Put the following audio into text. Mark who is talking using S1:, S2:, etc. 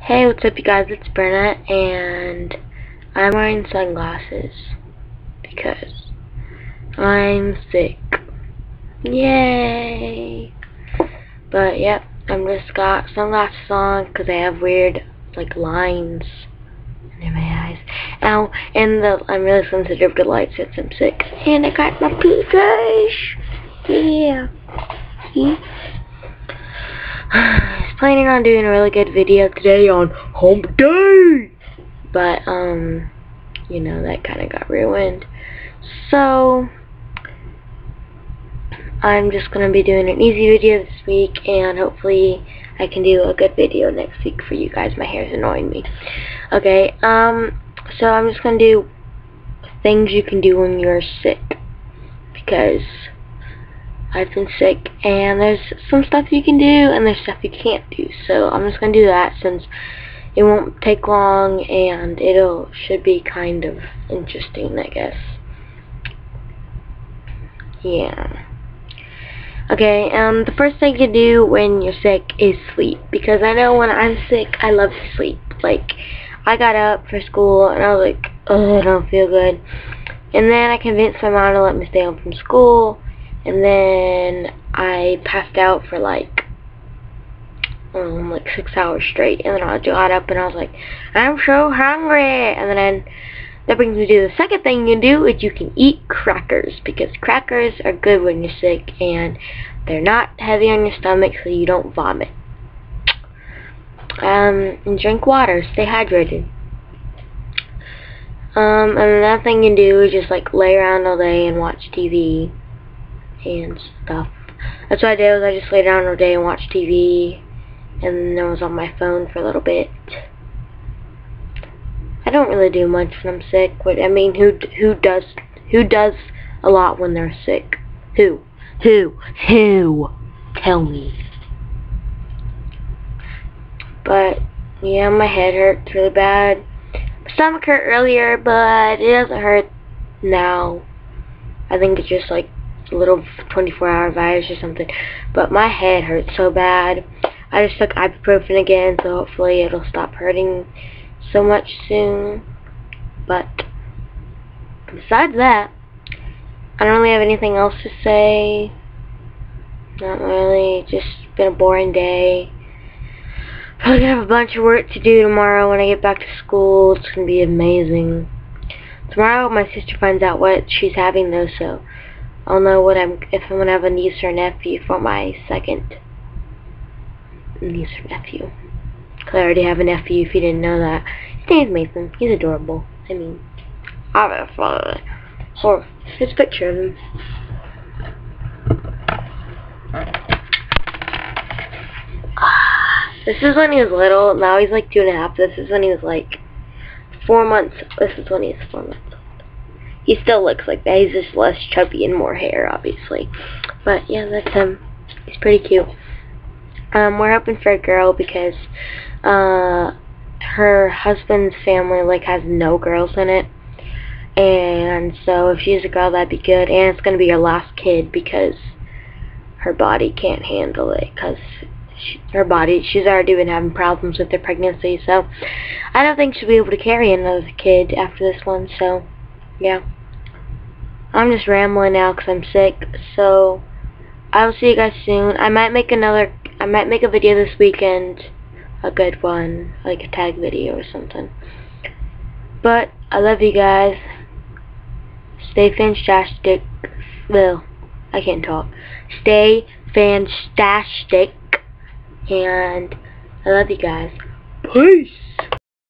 S1: Hey, what's up you guys? It's Brynna, and I'm wearing sunglasses because I'm sick. Yay! But yep, I'm just got sunglasses on because I have weird like lines under my eyes. Ow, and the I'm really sensitive to light since I'm sick. And I got my toothbrush. Yeah. See? Planning on doing a really good video today on hump day, but um, you know that kind of got ruined. So I'm just gonna be doing an easy video this week, and hopefully I can do a good video next week for you guys. My hair is annoying me. Okay, um, so I'm just gonna do things you can do when you're sick because I've been sick and there's some stuff you can do and there's stuff you can't do. So I'm just gonna do that since it won't take long and it'll should be kind of interesting I guess. Yeah. Okay um the first thing you do when you're sick is sleep because I know when I'm sick I love to sleep. Like I got up for school and I was like oh I don't feel good. And then I convinced my mom to let me stay home from school and then I passed out for like um, like six hours straight. And then I got up and I was like I'm so hungry. And then that brings me to the second thing you can do is you can eat crackers because crackers are good when you're sick and they're not heavy on your stomach so you don't vomit. Um, and drink water. Stay hydrated. Um, and another thing you can do is just like lay around all day and watch TV and stuff. That's what I did was I just lay down all day and watched TV and then I was on my phone for a little bit. I don't really do much when I'm sick, but I mean who who does who does a lot when they're sick? Who? Who? Who? Tell me. But yeah, my head hurts really bad. My stomach hurt earlier, but it doesn't hurt now. I think it's just like little 24 hour virus or something. But my head hurts so bad. I just took ibuprofen again, so hopefully it'll stop hurting so much soon. But besides that, I don't really have anything else to say. Not really. Just been a boring day. Probably gonna have a bunch of work to do tomorrow when I get back to school. It's gonna be amazing. Tomorrow my sister finds out what she's having though, so I'll know what I'm if I'm gonna have a niece or nephew for my second niece or nephew. Cause I already have a nephew if you didn't know that. His name's Mason. He's adorable. I mean, I have a father. Or his picture of him. This is when he was little. Now he's like two and a half. This is when he was like four months. This is when he's four months he still looks like that. He's just less chubby and more hair, obviously. But yeah, that's him. He's pretty cute. Um, we're hoping for a girl because uh, her husband's family like has no girls in it. And so if she's a girl, that'd be good. And it's gonna be her last kid because her body can't handle it because her body, she's already been having problems with her pregnancy. So I don't think she'll be able to carry another kid after this one. So yeah. I'm just rambling now because I'm sick. So I'll see you guys soon. I might make another. I might make a video this weekend, a good one, like a tag video or something. But I love you guys. Stay fantastic. Well, I can't talk. Stay fantastic. And I love you guys. Peace.